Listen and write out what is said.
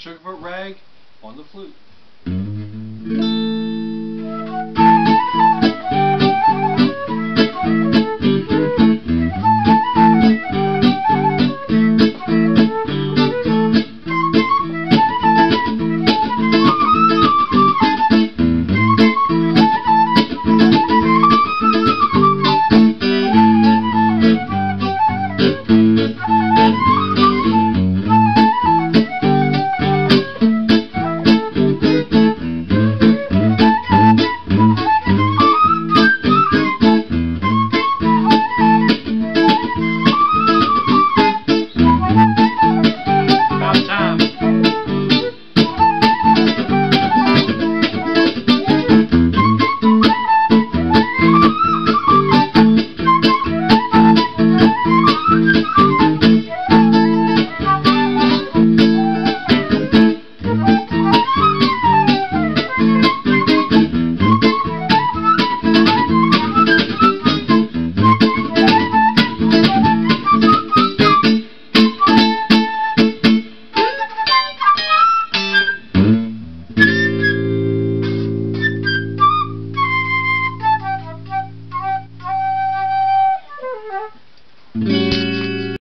Sugarfoot Rag on the flute.